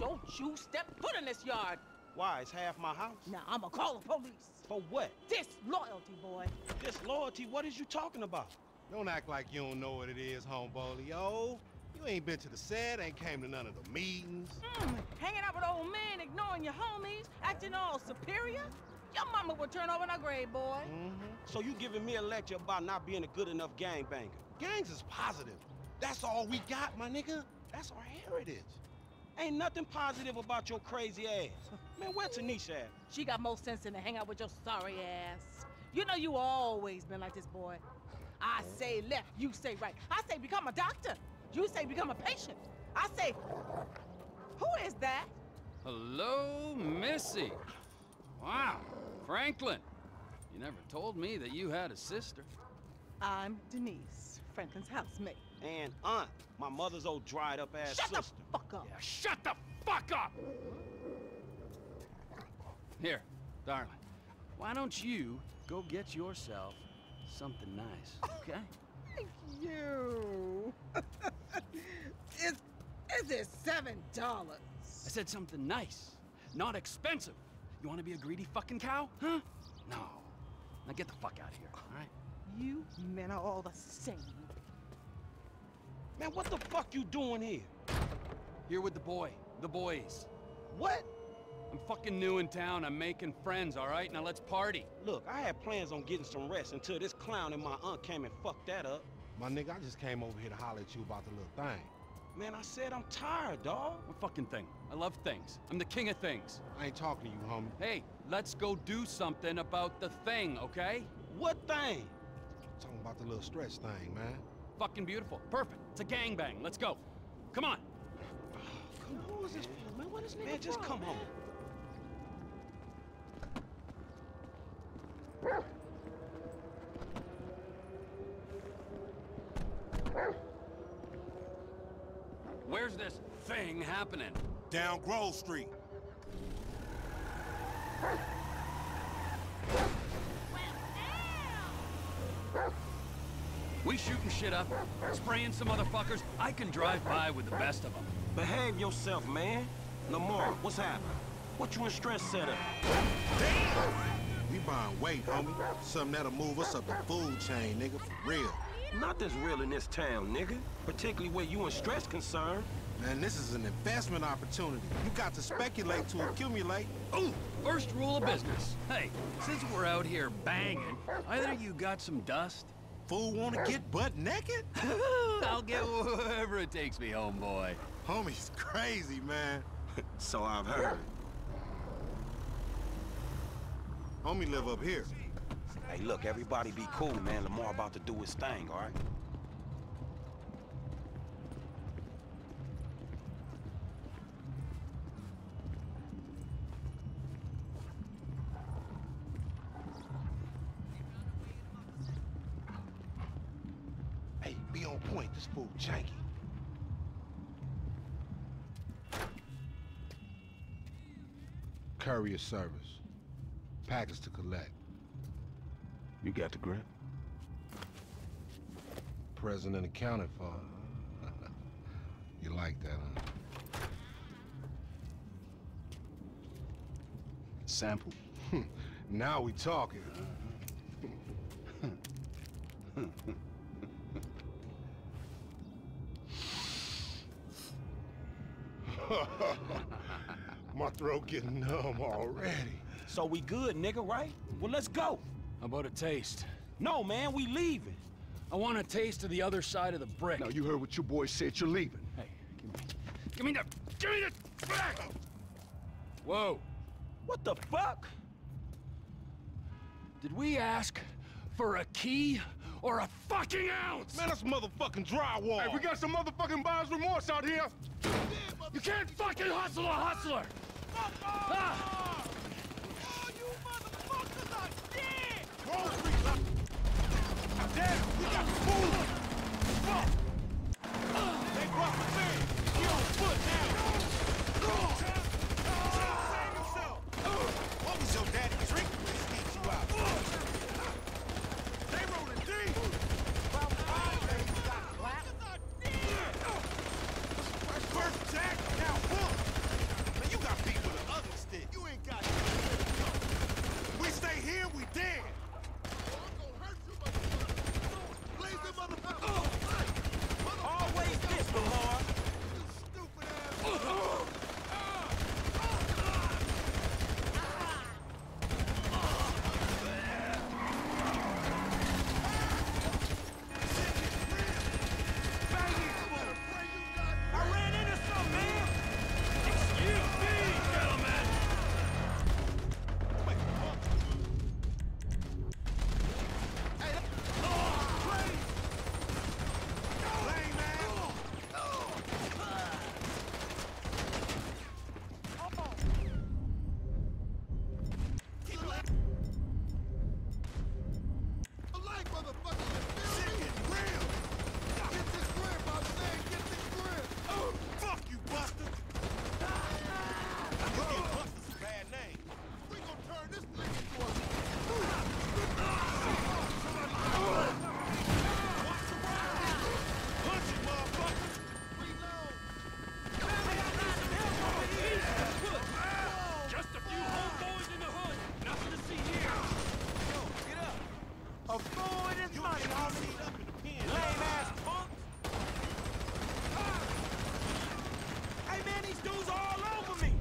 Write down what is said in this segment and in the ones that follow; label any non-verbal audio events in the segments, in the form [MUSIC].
Don't you step foot in this yard. Why? It's half my house. Now I'ma call the police. For what? Disloyalty, boy. Disloyalty? What is you talking about? Don't act like you don't know what it is, homeboy. Yo, you ain't been to the set, ain't came to none of the meetings. Mm, hanging out with old men, ignoring your homies, acting all superior? Your mama would turn over in her grave, boy. Mm-hmm. So you giving me a lecture about not being a good enough gangbanger? Gangs is positive. That's all we got, my nigga. That's our heritage. Ain't nothing positive about your crazy ass. Man, where Tanisha at? She got more sense than to hang out with your sorry ass. You know you always been like this, boy. I say left, you say right. I say become a doctor. You say become a patient. I say, who is that? Hello, Missy. Wow, Franklin. You never told me that you had a sister. I'm Denise, Franklin's housemate. And aunt, my mother's old dried up ass Shut sister. the fuck up. Yeah, shut the fuck up! Here, darling. Why don't you go get yourself something nice, [LAUGHS] okay? Thank you. [LAUGHS] is, is it seven dollars? I said something nice, not expensive. You want to be a greedy fucking cow, huh? No. Now get the fuck out of here, all right? You men are all the same. Man, what the fuck you doing here? Here with the boy, the boys. What? I'm fucking new in town. I'm making friends, all right? Now let's party. Look, I had plans on getting some rest until this clown and my aunt came and fucked that up. My nigga, I just came over here to holler at you about the little thing. Man, I said I'm tired, dawg. What fucking thing? I love things. I'm the king of things. I ain't talking to you, homie. Hey, let's go do something about the thing, okay? What thing? talking about the little stretch thing, man. Fucking beautiful. Perfect. It's a gangbang. Let's go. Come on. Come on, who is this for, man? What is nigga Man, just come home. Where's this thing happening? Down Grove Street. We shooting shit up, spraying some motherfuckers. I can drive by with the best of them. Behave yourself, man. Lamar, what's happening? What you in Stretch set up? Damn! We buying weight, homie. Something that'll move us up the food chain, nigga, for real. Nothing's real in this town, nigga. Particularly where you and Stretch concerned. Man, this is an investment opportunity. You got to speculate to accumulate. Ooh, first rule of business. Hey, since we're out here banging, either you got some dust? Fool wanna get butt naked? [LAUGHS] I'll get wherever it takes me, homeboy. Homie's crazy, man. [LAUGHS] so I've heard. Homie live up here. Hey, look, everybody be cool, man. Lamar about to do his thing, all right? Hey, be on point. This fool janky. Courier service. Package to collect. You got the grip? Present and accounted for. [LAUGHS] you like that, huh? Sample. [LAUGHS] now we talking. Throat getting numb already. So we good, nigga, right? Well, let's go. How about a taste? No, man, we leaving. I want a taste of the other side of the brick. Now, you heard what your boy said. You're leaving. Hey, give me... Give me the... Give me the... Back! Whoa. What the fuck? Did we ask for a key or a fucking ounce? Man, that's motherfucking drywall. Hey, we got some motherfucking buyer's remorse out here. You can't fucking hustle a hustler! Fuck. They brought the thing. He on foot now. Save himself. What was your daddy drinking when he sneaked you out? They rolling deep. About five days got clapped. First jack, now book. These dudes are all over me!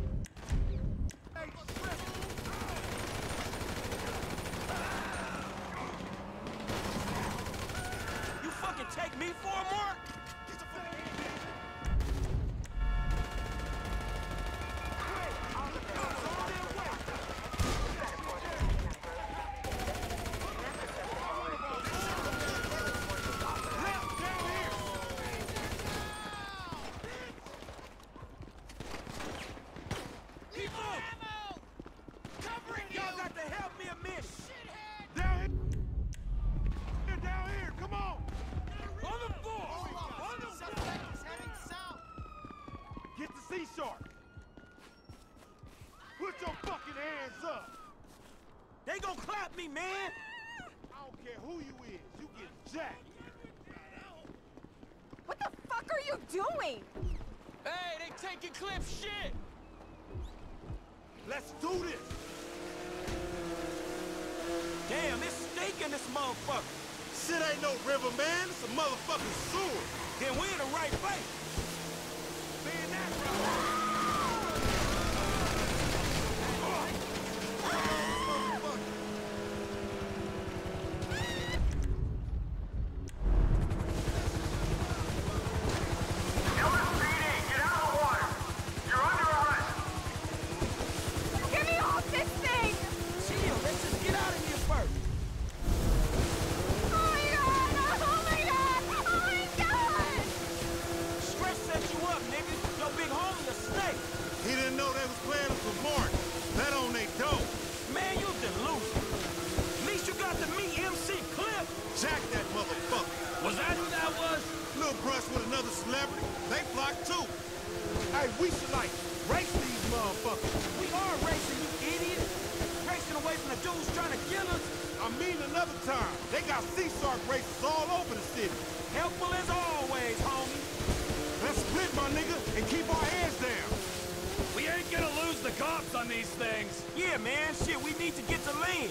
You fucking take me for a mark? Get Seashark! Put your fucking hands up! They gonna clap me, man! I don't care who you is, you get jacked! What the fuck are you doing? Hey, they taking clip shit! Let's do this! Damn, it's steak in this motherfucker! Shit ain't no river, man. It's a motherfucking sewer. Then we in the right place. He didn't know they was planning for Mark. That on they dope. Man, you delusional. At least you got to meet MC Clip. Jack that motherfucker. Was that who that was? Little brush with another celebrity. They flock too. Hey, we should like race these motherfuckers. We are racing, you idiot. Racing away from the dudes trying to kill us. I mean another time. They got Seashark races all over the city. Helpful as always, homie. Let's split, my nigga, and keep our heads down. We ain't gonna lose the cops on these things. Yeah, man, shit, we need to get to lean.